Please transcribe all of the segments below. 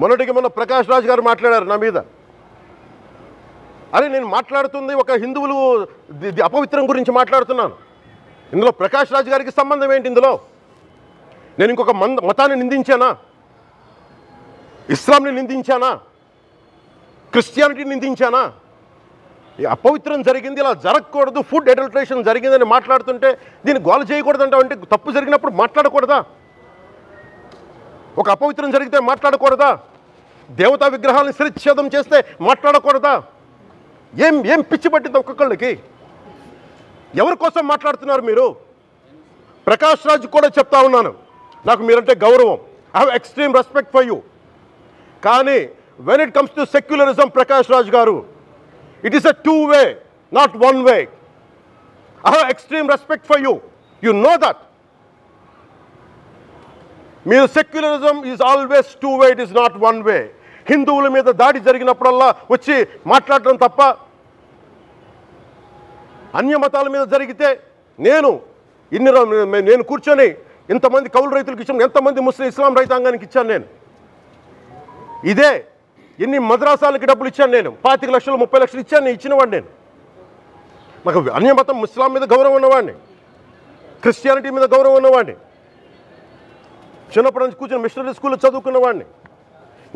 మొన్నటికి మొన్న ప్రకాష్ రాజ్ గారు మాట్లాడారు నా మీద. అరే నేను మాట్లాడుతుంది ఒక హిందువులు అపవిత్రం గురించి మాట్లాడుతున్నాను. ఇందులో ప్రకాష్ రాజ్ గారికి సంబంధం ఏంటి ఇందులో? నేను ఇంకొక మంద మతాన్ని నిందించానా? ఇస్లాంని నిందించానా? క్రిస్టియానిటీని నిందించానా? ఈ అపవిత్రం జరిగింది ఇలా జరగకూడదు ఫుడ్ అడల్ట్రేషన్ జరిగిందని మాట్లాడుతుంటే దీన్ని గోల చేయకూడదంటే అంటే తప్పు జరిగినప్పుడు మాట్లాడకూడదా? ఒక అపవిత్రం జరిగితే మాట్లాడకూడదా? దేవతా విగ్రహాలను శిరచ్ఛేదం చేస్తే మాట్లాడకూడదా? ఏం ఏం పిచ్చి పట్టింది ఒక్కొక్కళ్ళకి? ఎవరి కోసం మాట్లాడుతున్నారు మీరు? ప్రకాష్ రాజ్ కూడా చెప్తా ఉన్నాను. నాకు మీరంటే గౌరవం. I have extreme respect for you కానీ when it comes to secularism Prakash Raj గారు it is a two way not one way I have extreme respect for you you know that మీరు secularism is always two way it is not one way హిందువుల మీద దాడి జరిగినప్పుడల్లా వచ్చి మాట్లాడటం తప్ప అన్య మతాల మీద జరిగితే నేను ఇన్ని నేను కూర్చొని ఇంతమంది కౌలు రైతులకు ఇచ్చాను ఎంతమంది ముస్లిం ఇస్లాం రైతాంగానికి ఇచ్చాను నేను. ఇదే ఎన్ని మద్రాసాలకి డబ్బులు ఇచ్చాను నేను. పాతిక లక్షలు ముప్పై లక్షలు ఇచ్చాను నేను ఇచ్చినవాడిని నేను. నాకు అన్య మతం ఇస్లాం మీద గౌరవం ఉన్నవాడిని. క్రిస్టియానిటీ మీద గౌరవం ఉన్నవాడిని. చిన్నప్పటి నుంచి కూర్చొని మిషనరీ స్కూల్లో చదువుకున్నవాడిని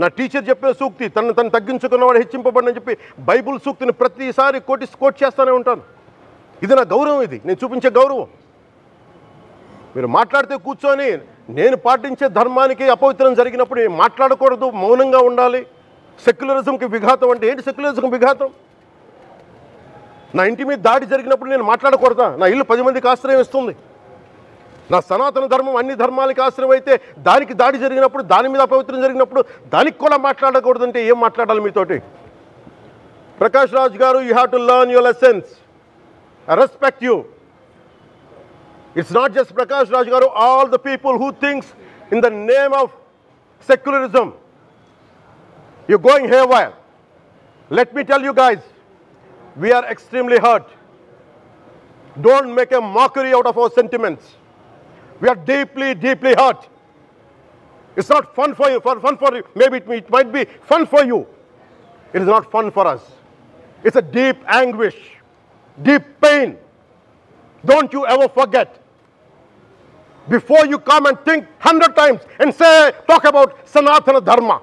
నా టీచర్ చెప్పిన సూక్తి తను తను తగ్గించుకున్నవాడు హెచ్చింపబడినని చెప్పి బైబుల్ సూక్తిని ప్రతిసారి కోటి కోట్ చేస్తూనే ఉంటాను. ఇది నా గౌరవం ఇది నేను చూపించే గౌరవం. మీరు మాట్లాడితే కూర్చొని నేను పాటించే ధర్మానికి అపవిత్రం జరిగినప్పుడు నేను మాట్లాడకూడదు మౌనంగా ఉండాలి. సెక్యులరిజంకి విఘాతం అంటే ఏంటి సెక్యులరిజంకి విఘాతం? నా ఇంటి మీద దాడి జరిగినప్పుడు నేను మాట్లాడకూడదా? నా ఇల్లు పది మందికి ఆశ్రయం ఇస్తుంది. నా సనాతన ధర్మం అన్ని ధర్మాలకి ఆశ్రయం అయితే దానికి దాడి జరిగినప్పుడు దాని మీద అపవిత్రం జరిగినప్పుడు దానికి కూడా మాట్లాడకూడదంటే ఏం మాట్లాడాలి మీతోటి? ప్రకాష్ రాజ్ గారు you have to learn your lessons I respect you it's not just Prakash Raj గారు all the people who things in the name of secularism you going haywire let me tell you guys we're extremely hurt don't make a mockery out of our sentiments we are deeply, deeply hurt. It's not fun for you, for, fun for you. Maybe it, it might be fun for you. It is not fun for us. It's a deep anguish, deep pain. Don't you ever forget. Before you come and think hundred times and say, talk about Sanatana Dharma.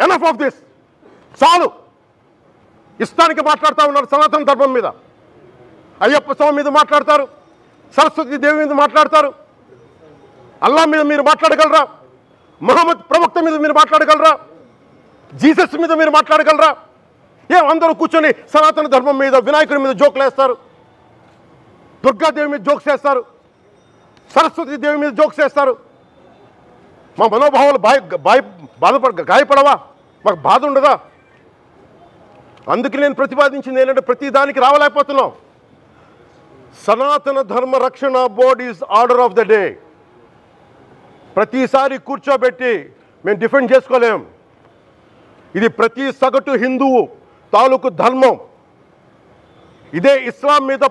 Enough of this. చాలు ఇష్టానికి మాట్లాడుతూ ఉన్నారు సనాతన ధర్మం మీద అయ్యప్ప స్వామి మీద మాట్లాడతారు సరస్వతి దేవి మీద మాట్లాడతారు. అల్లా మీద మీరు మాట్లాడగలరా? మహమ్మద్ ప్రవక్త మీద మీరు మాట్లాడగలరా? జీసస్ మీద మీరు మాట్లాడగలరా? ఏం అందరూ కూర్చొని సనాతన ధర్మం మీద వినాయకుడి మీద జోకులు వేస్తారు? దుర్గాదేవి మీద జోక్స్ వేస్తారు? సరస్వతి దేవి మీద జోక్స్ వేస్తారు? మా మనోభావాలు బాయ్ బాయ్ బాధపడ గాయపడవా? మాకు బాధ ఉండదా? అందుకే నేను ప్రతిపాదించింది ఏంటంటే ప్రతి దానికి రావలేకపోతున్నాం. Sanatana Dharma Rakshana board is order of the day. ప్రతిసారి కూర్చోబెట్టి మేము డిఫెండ్ చేసుకోలేం. ఇది ప్రతి సగటు హిందువు తాలూకు ధర్మం. ఇదే ఇస్లాం మీద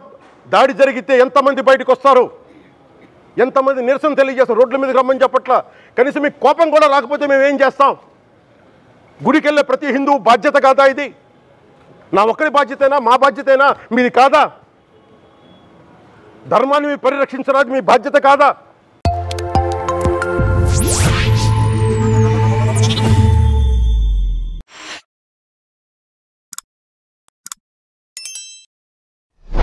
దాడి జరిగితే ఎంతమంది బయటకు వస్తారు? ఎంతమంది నిరసన తెలియజేస్తారు? రోడ్ల మీదకి రమ్మని చెప్పట్ల? కనీసం మీకు కోపం కూడా రాకపోతే మేము ఏం చేస్తాం? గుడికి వెళ్ళే ప్రతి హిందువు బాధ్యత కాదా ఇది? నా ఒక్కరి బాధ్యతేనా? మా బాధ్యతేనా? మీది కాదా? ధర్మాన్ని మీరు పరిరక్షించడానికి మీ బాధ్యత కాదా